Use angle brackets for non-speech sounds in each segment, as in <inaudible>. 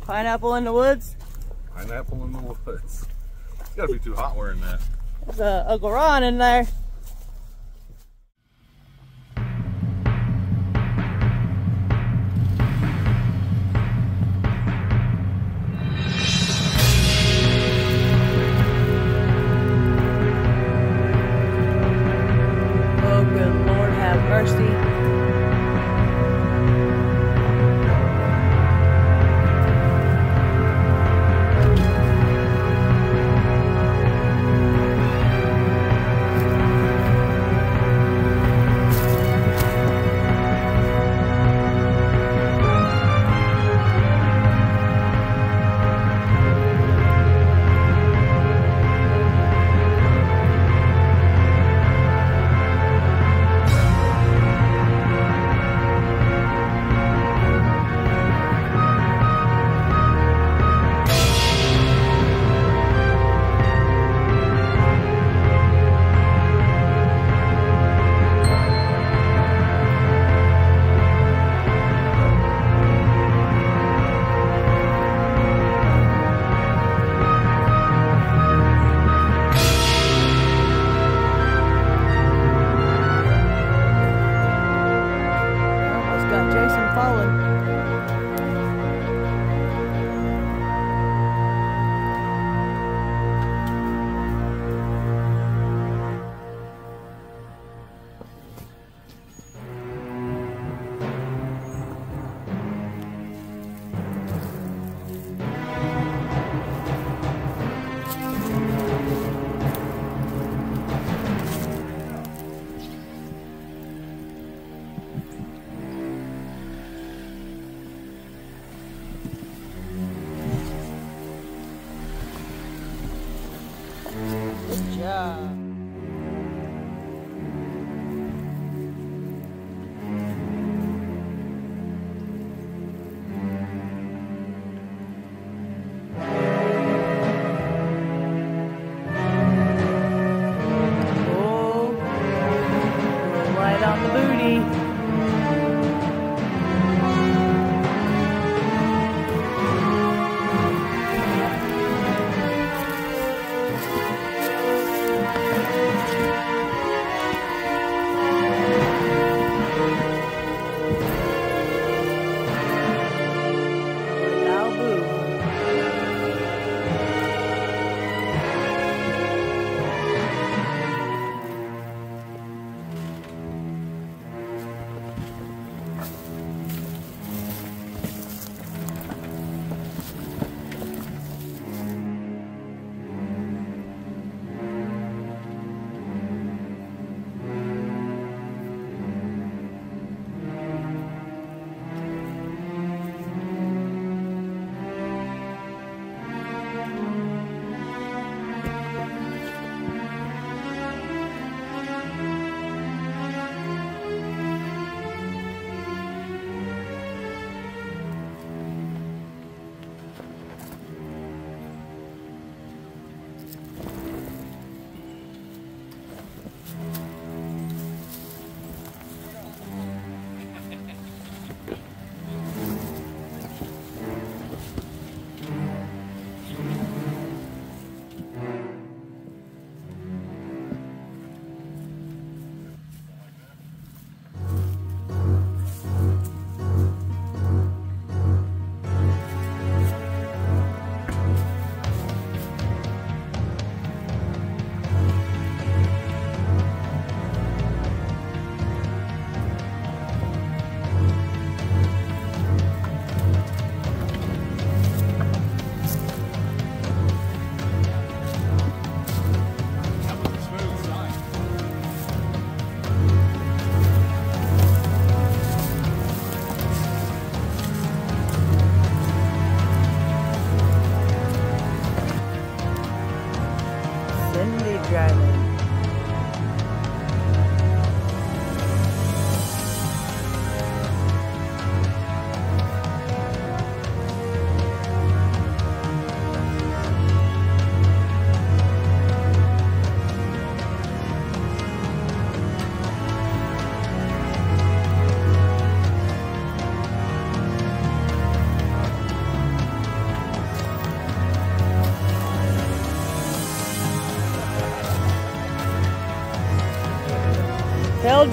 Just chilling. Having fun. You got a pineapple in the woods? Pineapple in the woods. It's <laughs> gotta be too hot wearing that. There's a, a Goran in there.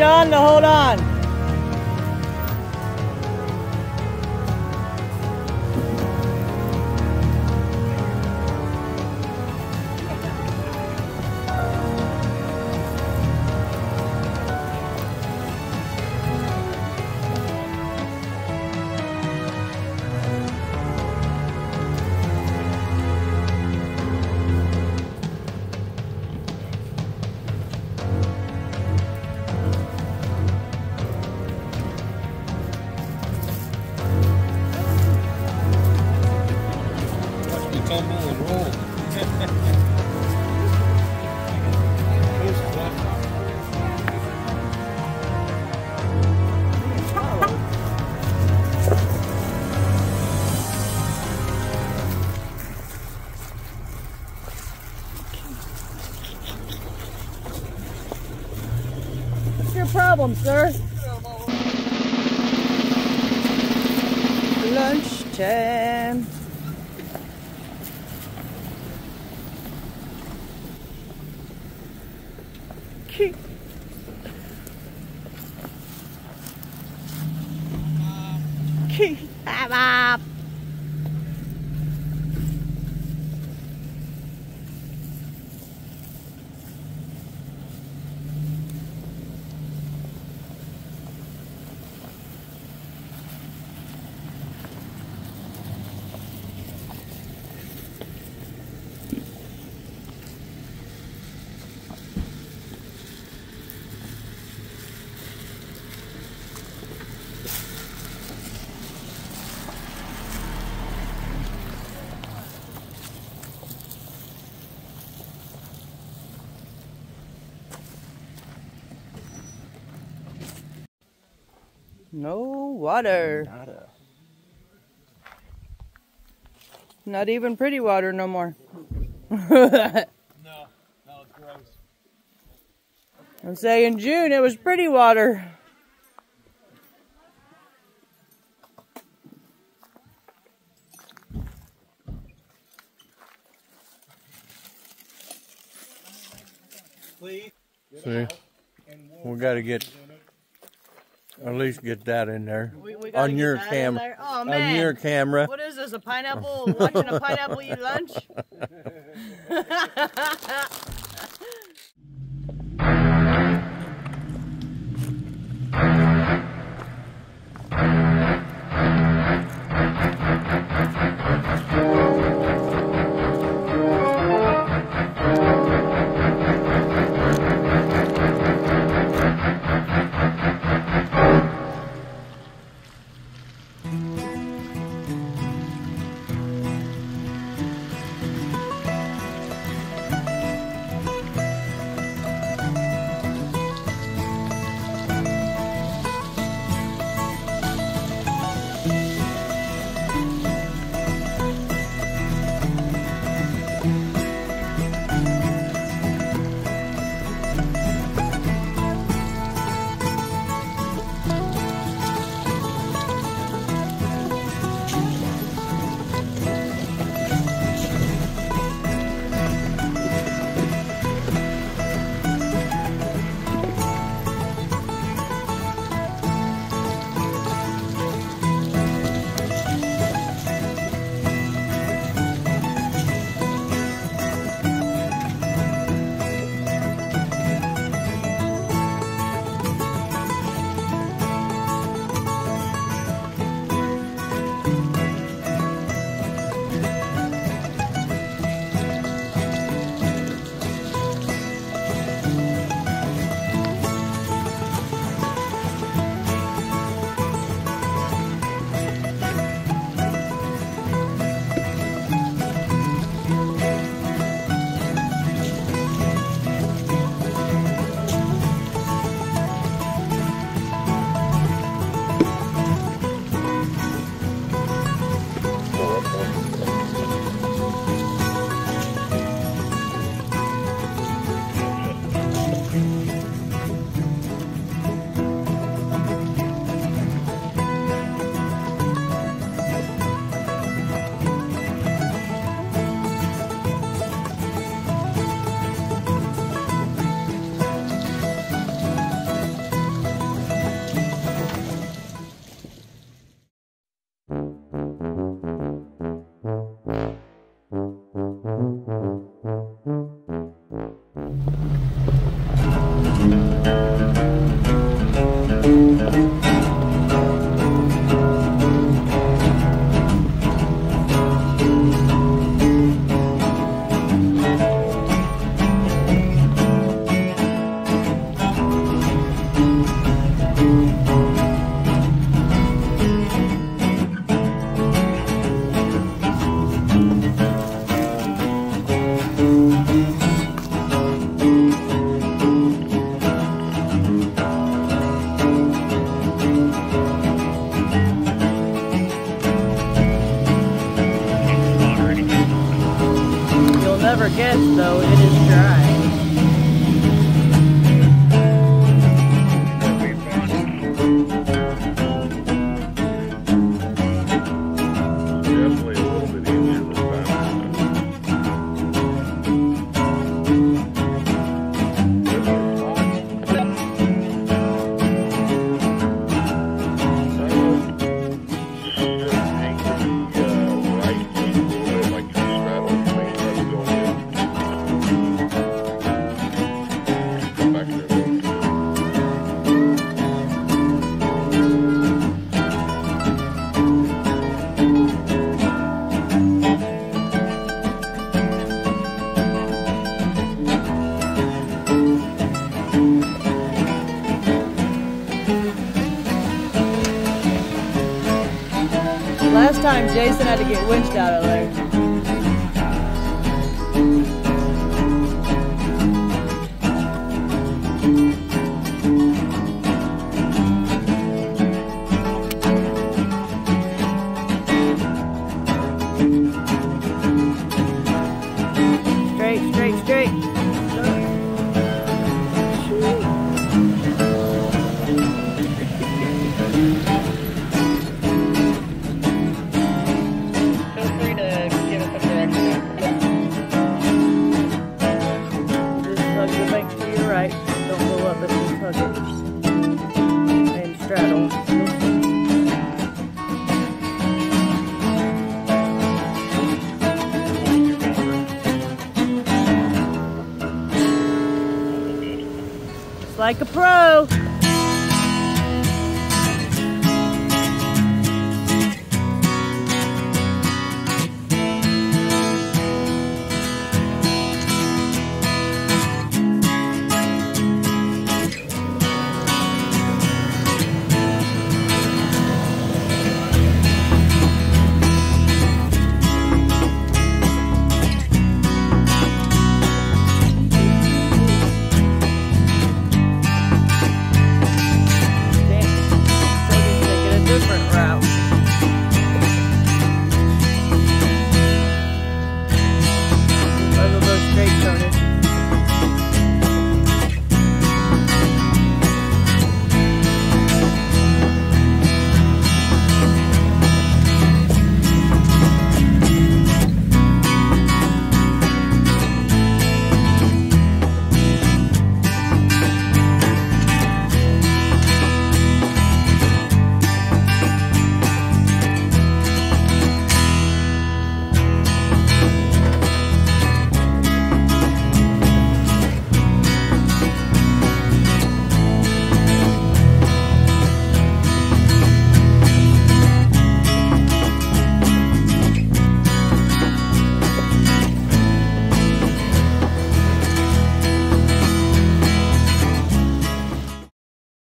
John to hold on. What's your problem, sir? Lunchtime. No water. Nada. Not even pretty water no more. <laughs> No, no, it's gross. I'm saying June it was pretty water. Please. See, we got to get at least get that in there We, we on your camera. Oh. On your camera. What is this? A pineapple? Watching a pineapple eat lunch? <laughs> <laughs> Jason had to get winched out of there. but and straddle. like a pro.